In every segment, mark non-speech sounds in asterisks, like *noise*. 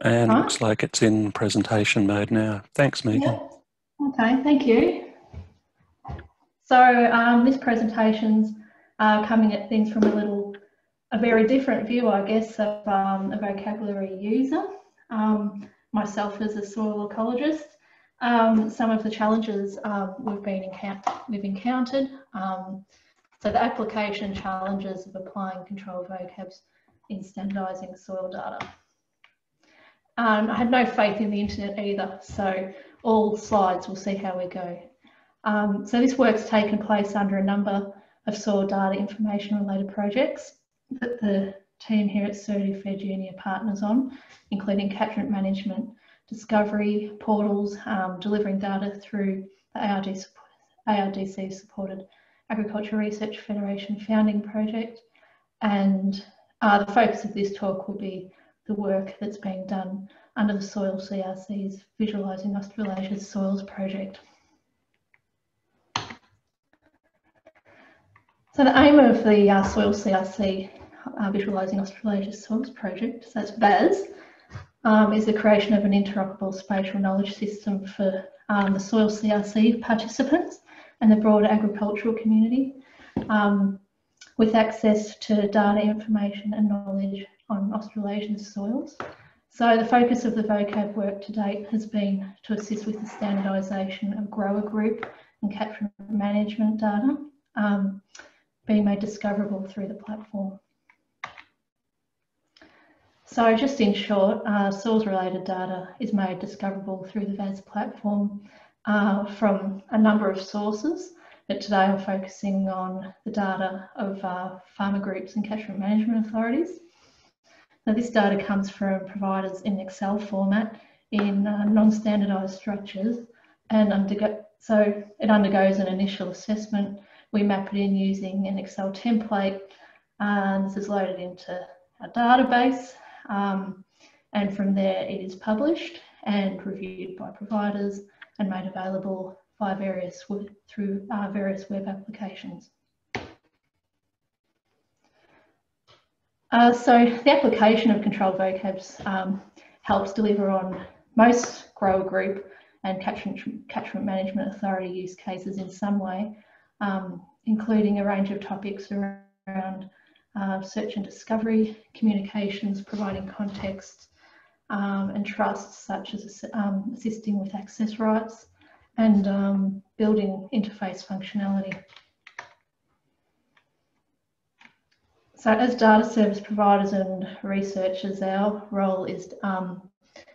and looks like it's in presentation mode now. Thanks, Megan. Okay, thank you. So um, this presentation's uh, coming at things from a little, a very different view, I guess, of um, a vocabulary user. Um, myself as a soil ecologist, um, some of the challenges uh, we've been we've encountered. Um, so the application challenges of applying control vocabs in standardising soil data. Um, I had no faith in the internet either, so all slides, we'll see how we go. Um, so this work's taken place under a number of soil data information related projects that the team here at CeRDI Fair Junior partners on, including catchment management, discovery, portals, um, delivering data through the ARD, ARDC supported Agriculture Research Federation founding project. And uh, the focus of this talk will be the work that's being done under the Soil CRC's Visualising Australasia's Soils project. So the aim of the uh, Soil CRC uh, Visualising Australasia's Soils project, so that's VAS, um, is the creation of an interoperable spatial knowledge system for um, the Soil CRC participants and the broader agricultural community um, with access to data, information and knowledge on Australasian soils. So the focus of the vocab work to date has been to assist with the standardisation of grower group and catchment management data um, being made discoverable through the platform. So just in short, uh, soils related data is made discoverable through the VAS platform uh, from a number of sources. But today I'm focusing on the data of uh, farmer groups and catchment management authorities. Now this data comes from providers in Excel format in uh, non-standardised structures and undergo so it undergoes an initial assessment. We map it in using an Excel template and this is loaded into a database um, and from there it is published and reviewed by providers and made available via various through uh, various web applications. Uh, so the application of controlled vocabs um, helps deliver on most grower group and catchment, catchment management authority use cases in some way, um, including a range of topics around uh, search and discovery, communications, providing context um, and trusts such as um, assisting with access rights and um, building interface functionality. So as data service providers and researchers, our role is um,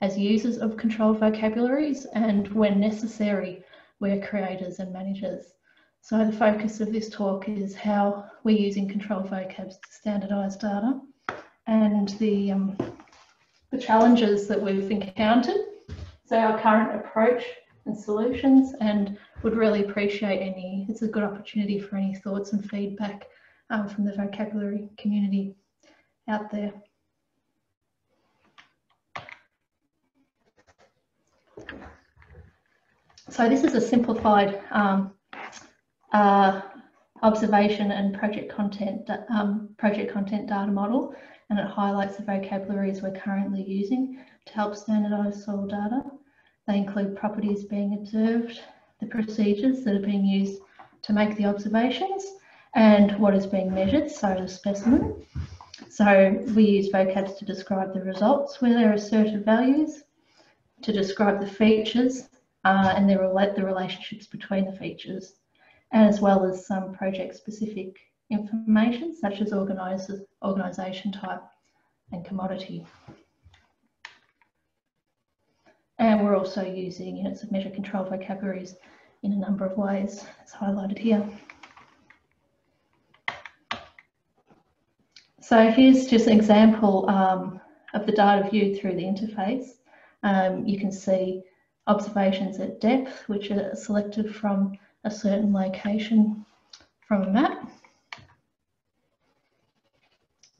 as users of controlled vocabularies and when necessary, we're creators and managers. So the focus of this talk is how we're using controlled vocabs to standardise data and the, um, the challenges that we've encountered. So our current approach and solutions and would really appreciate any, it's a good opportunity for any thoughts and feedback um, from the vocabulary community out there. So this is a simplified um, uh, observation and project content um, project content data model, and it highlights the vocabularies we're currently using to help standardise soil data. They include properties being observed, the procedures that are being used to make the observations, and what is being measured, so the specimen. So we use vocabs to describe the results where there are certain values, to describe the features uh, and the, relate the relationships between the features, as well as some project specific information such as organisation type and commodity. And we're also using units of measure control vocabularies in a number of ways, as highlighted here. So here's just an example um, of the data viewed through the interface. Um, you can see observations at depth, which are selected from a certain location from a map.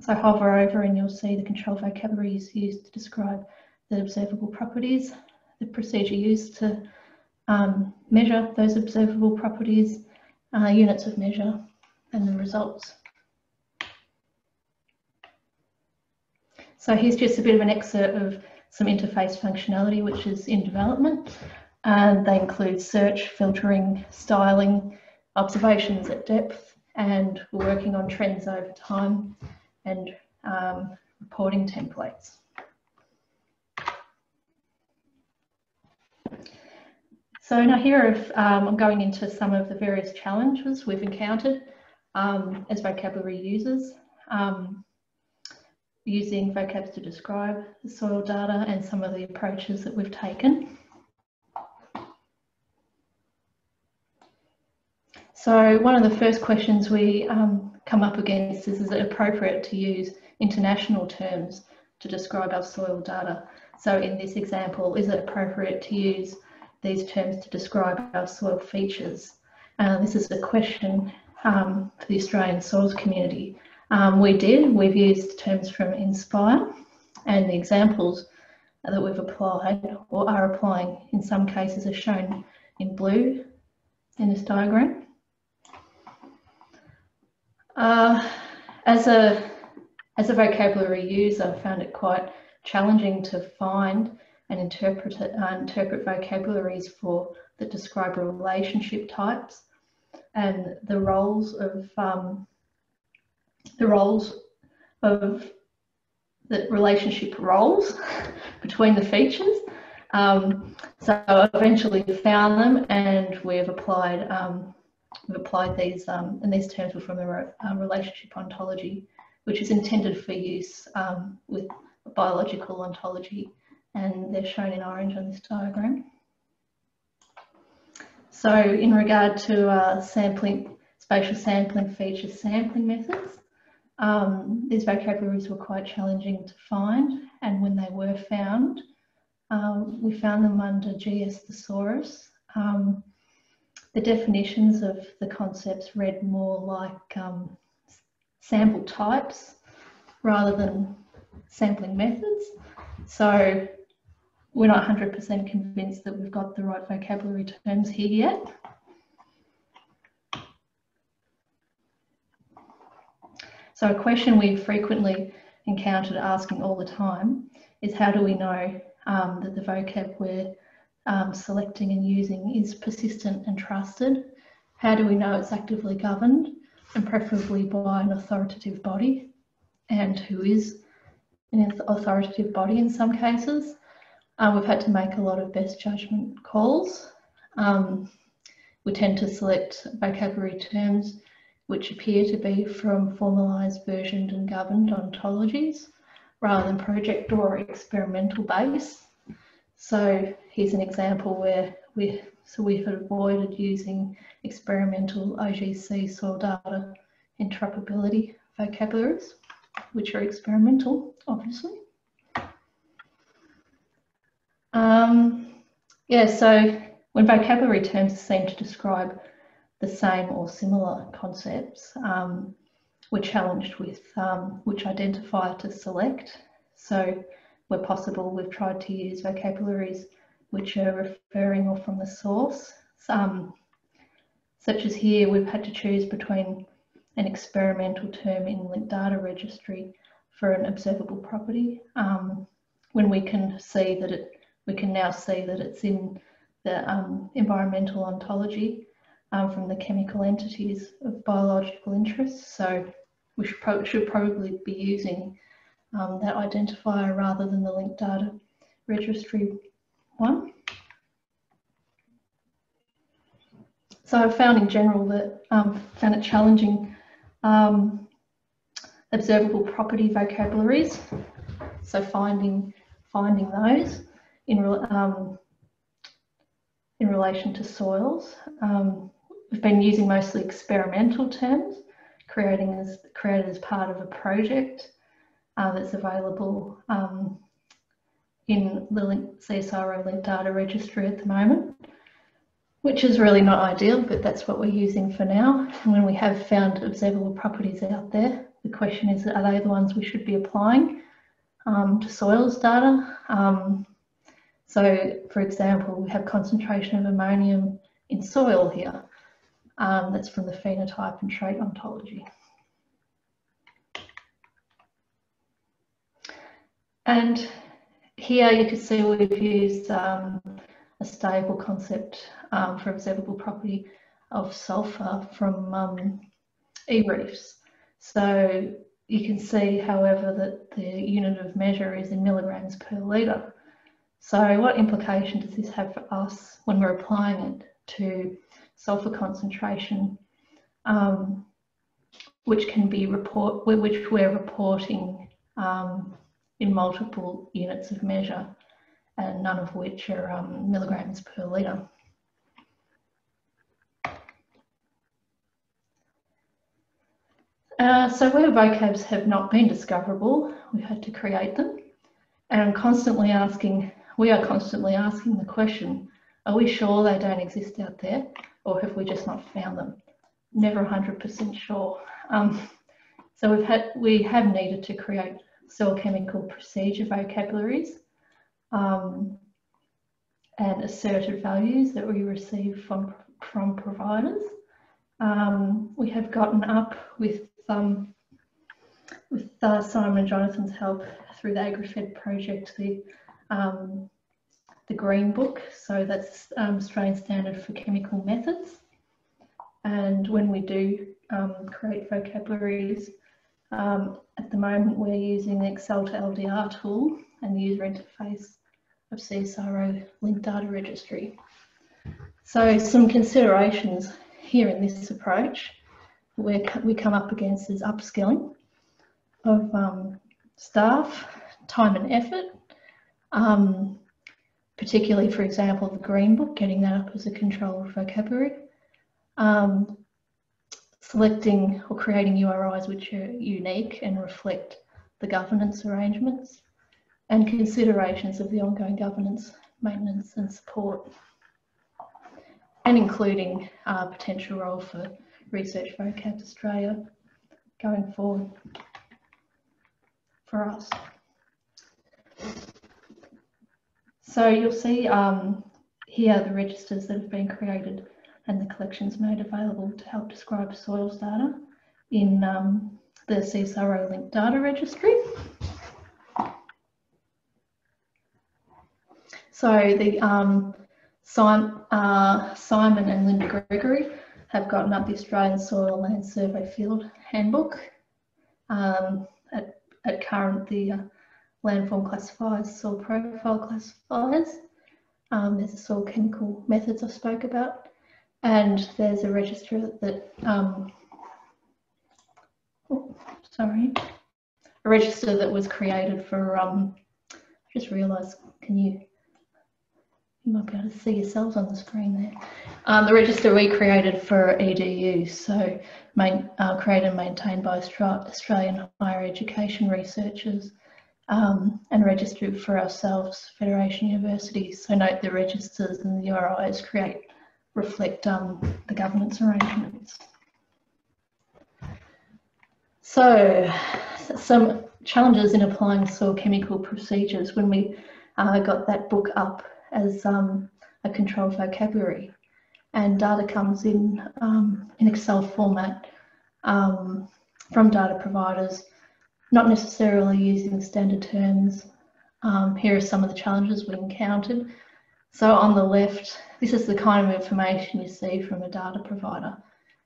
So hover over and you'll see the control vocabularies used to describe the observable properties, the procedure used to um, measure those observable properties, uh, units of measure, and the results. So here's just a bit of an excerpt of some interface functionality which is in development. And they include search, filtering, styling, observations at depth, and we're working on trends over time and um, reporting templates. So now here if, um, I'm going into some of the various challenges we've encountered um, as vocabulary users. Um, using vocabs to describe the soil data and some of the approaches that we've taken. So one of the first questions we um, come up against is, is it appropriate to use international terms to describe our soil data? So in this example, is it appropriate to use these terms to describe our soil features? Uh, this is a question um, for the Australian soils community. Um, we did, we've used terms from Inspire and the examples that we've applied or are applying in some cases are shown in blue in this diagram. Uh, as a as a vocabulary user, I found it quite challenging to find and interpret uh, interpret vocabularies for that describe relationship types and the roles of um, the roles of the relationship roles *laughs* between the features. Um, so eventually found them and we've applied um, we've applied these um, and these terms were from the uh, relationship ontology, which is intended for use um, with biological ontology, and they're shown in orange on this diagram. So in regard to uh, sampling, spatial sampling features sampling methods, um, these vocabularies were quite challenging to find, and when they were found, um, we found them under GS Thesaurus. Um, the definitions of the concepts read more like um, sample types rather than sampling methods. So we're not 100% convinced that we've got the right vocabulary terms here yet. So a question we frequently encountered asking all the time is how do we know um, that the vocab we're um, selecting and using is persistent and trusted? How do we know it's actively governed and preferably by an authoritative body and who is an authoritative body in some cases? Uh, we've had to make a lot of best judgment calls. Um, we tend to select vocabulary terms which appear to be from formalised, versioned and governed ontologies rather than project or experimental base. So here's an example where we so we've avoided using experimental OGC soil data interoperability vocabularies, which are experimental, obviously. Um, yeah, so when vocabulary terms seem to describe the same or similar concepts. Um, we're challenged with um, which identifier to select. So where possible, we've tried to use vocabularies which are referring or from the source. Um, such as here, we've had to choose between an experimental term in linked data registry for an observable property um, when we can see that it, we can now see that it's in the um, environmental ontology um, from the chemical entities of biological interest. So we should, pro should probably be using um, that identifier rather than the linked data registry one. So I've found in general that um, found it challenging um, observable property vocabularies. So finding finding those in um, in relation to soils. Um, We've been using mostly experimental terms, creating as, created as part of a project uh, that's available um, in the CSIRO linked data registry at the moment, which is really not ideal, but that's what we're using for now. And when we have found observable properties out there, the question is, are they the ones we should be applying um, to soils data? Um, so, for example, we have concentration of ammonium in soil here. Um, that's from the phenotype and trait ontology. And here you can see we've used um, a stable concept um, for observable property of sulfur from um, e-reefs. So you can see, however, that the unit of measure is in milligrams per litre. So what implication does this have for us when we're applying it to sulfur concentration, um, which can be report, which we're reporting um, in multiple units of measure, and none of which are um, milligrams per litre. Uh, so where vocabs have not been discoverable, we've had to create them. And I'm constantly asking, we are constantly asking the question, are we sure they don't exist out there or have we just not found them? Never 100% sure. Um, so we've had, we have needed to create soil chemical procedure vocabularies um, and asserted values that we receive from, from providers. Um, we have gotten up with um, with uh, Simon and Jonathan's help through the AgReFed project, the um, the Green Book. So that's um, Australian Standard for Chemical Methods. And when we do um, create vocabularies, um, at the moment we're using the Excel to LDR tool and the user interface of CSIRO linked data registry. So some considerations here in this approach we we come up against is upskilling of um, staff, time and effort, um, particularly, for example, the Green Book, getting that up as a control vocabulary, um, selecting or creating URIs which are unique and reflect the governance arrangements, and considerations of the ongoing governance, maintenance and support, and including uh, potential role for Research Vocab Australia going forward for us. So you'll see um, here the registers that have been created and the collections made available to help describe soils data in um, the CSIRO linked data registry. So the um, Simon, uh, Simon and Linda Gregory have gotten up the Australian Soil and Land Survey Field Handbook. Um, at, at current, the landform classifiers, soil profile classifiers. Um, there's a soil chemical methods I spoke about, and there's a register that, um, oh, sorry, a register that was created for, um, I just realised, can you you might be able to see yourselves on the screen there. Um, the register we created for EDU, so main, uh, created and maintained by Australian higher education researchers um, and registered for ourselves, Federation Universities. So note the registers and the URIs create, reflect um, the governance arrangements. So some challenges in applying soil chemical procedures when we uh, got that book up as um, a controlled vocabulary. And data comes in um, in Excel format um, from data providers, not necessarily using standard terms. Um, here are some of the challenges we encountered. So on the left, this is the kind of information you see from a data provider.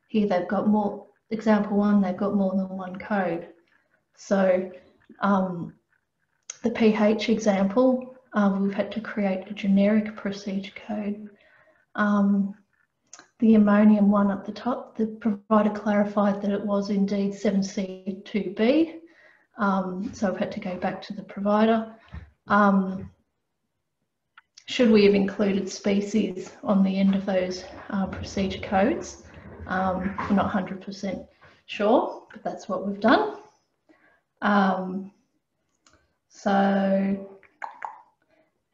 Here they've got more, example one, they've got more than one code. So um, the pH example um, we've had to create a generic procedure code. Um, the ammonium one at the top, the provider clarified that it was indeed 7C2B. Um, so I've had to go back to the provider. Um, should we have included species on the end of those uh, procedure codes? Um, we're not 100% sure, but that's what we've done. Um, so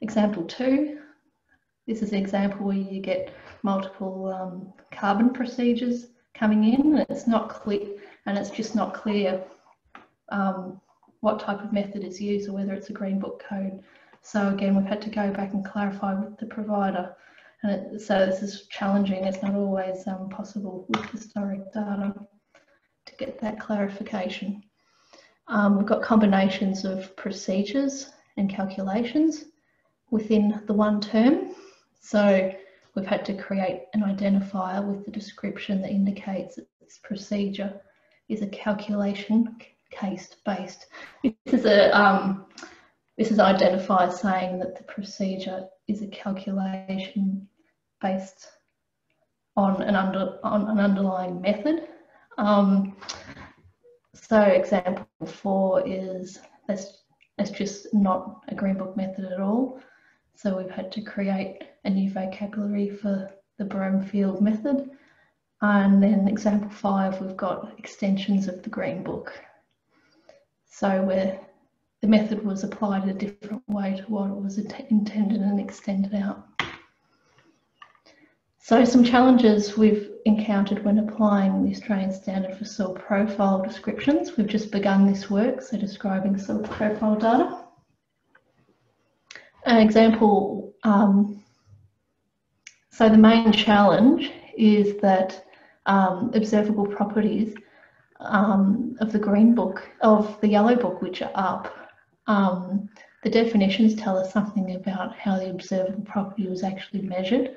Example two, this is an example where you get multiple um, carbon procedures coming in and it's not clear and it's just not clear um, what type of method is used or whether it's a green book code. So again, we've had to go back and clarify with the provider. And it, so this is challenging. It's not always um, possible with historic data to get that clarification. Um, we've got combinations of procedures and calculations within the one term. So we've had to create an identifier with the description that indicates that this procedure is a calculation case based. This is a um, this is identifier saying that the procedure is a calculation based on an under on an underlying method. Um, so example four is that's that's just not a Green Book method at all. So we've had to create a new vocabulary for the Bromfield method. And then example five, we've got extensions of the Green Book. So where the method was applied a different way to what it was intended and extended out. So some challenges we've encountered when applying the Australian Standard for Soil Profile descriptions. We've just begun this work, so describing soil profile data. An example, um, so the main challenge is that um, observable properties um, of the Green Book, of the Yellow Book, which are up, um, the definitions tell us something about how the observable property was actually measured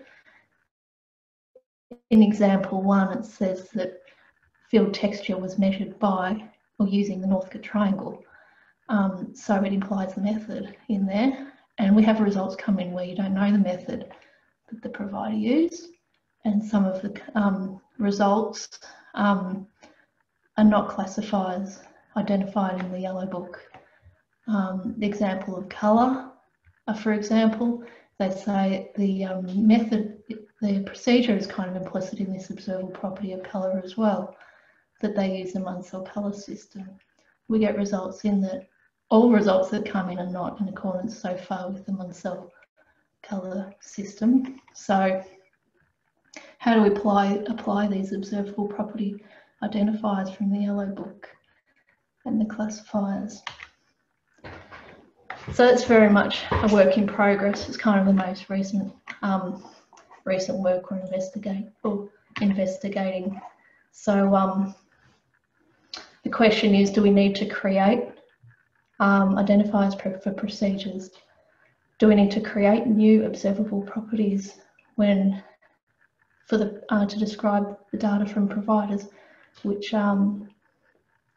in example one, it says that field texture was measured by or using the Northcote triangle. Um, so it implies the method in there. And we have results come in where you don't know the method that the provider used. And some of the um, results um, are not classifiers identified in the yellow book. Um, the example of colour, uh, for example, they say the um, method the procedure is kind of implicit in this observable property of colour as well, that they use the Munsell colour system. We get results in that all results that come in are not in accordance so far with the Munsell colour system. So how do we apply, apply these observable property identifiers from the yellow book and the classifiers? So it's very much a work in progress. It's kind of the most recent um, recent work we're or investigating. So um, the question is, do we need to create um, identifiers for procedures? Do we need to create new observable properties when for the uh, to describe the data from providers which um,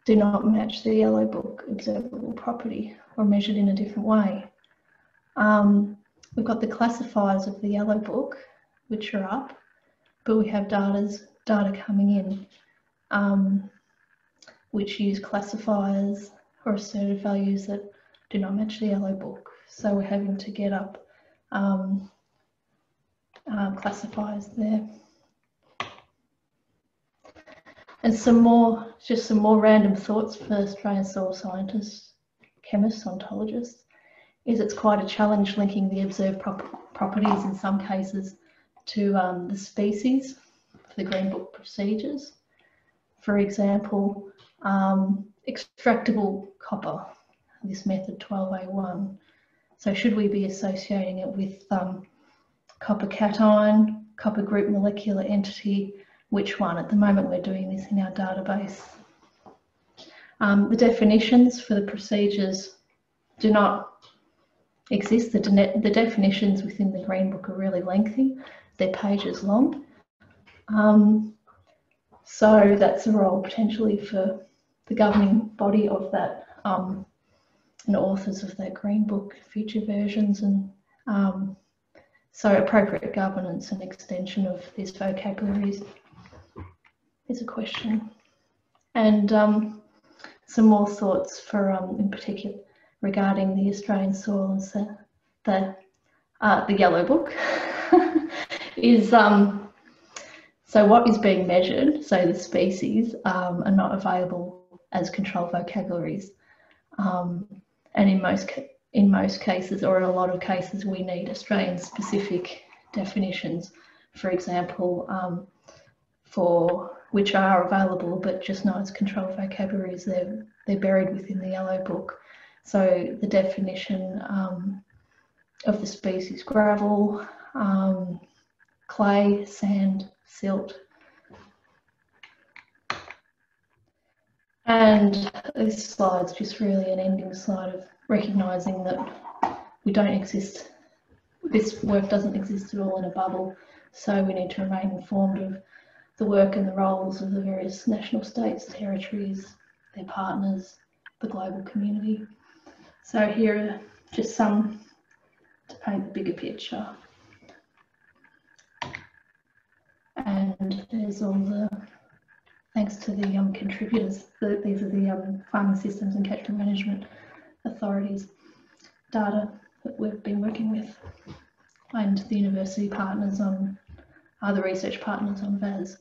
do not match the yellow book observable property or measured in a different way? Um, we've got the classifiers of the yellow book which are up, but we have data's, data coming in um, which use classifiers or asserted values that do not match the yellow book. So we're having to get up um, uh, classifiers there. And some more, just some more random thoughts for Australian soil scientists, chemists, ontologists, is it's quite a challenge linking the observed prop properties in some cases to um, the species for the Green Book procedures. For example, um, extractable copper, this method 12A1. So should we be associating it with um, copper cation, copper group molecular entity, which one? At the moment we're doing this in our database. Um, the definitions for the procedures do not exist. The, de the definitions within the Green Book are really lengthy They're pages long. Um, so that's a role potentially for the governing body of that um, and authors of that Green Book, future versions, and um, so appropriate governance and extension of this vocabulary is, is a question. And um, some more thoughts for, um, in particular, regarding the Australian soil and the, the, uh, the Yellow Book. *laughs* is um, so what is being measured, so the species, um, are not available as control vocabularies. Um, and in most, in most cases, or in a lot of cases, we need Australian specific definitions. For example, um, for which are available but just not as controlled vocabularies, they're, they're buried within the yellow book. So the definition um, of the species gravel, um, clay, sand, silt. And this slide's just really an ending slide of recognising that we don't exist, this work doesn't exist at all in a bubble. So we need to remain informed of the work and the roles of the various national states, territories, their partners, the global community. So here are just some to paint the bigger picture. And there's all the, thanks to the um, contributors, the, these are the um, farming systems and catchment management authorities data that we've been working with and the university partners on, other research partners on VAS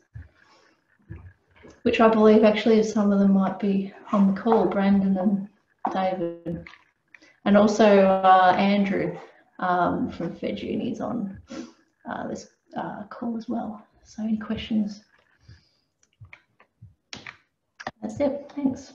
which I believe actually some of them might be on the call, Brandon and David, and also uh, Andrew um, from FedUni is on uh, this uh, call as well. So any questions? That's it, thanks.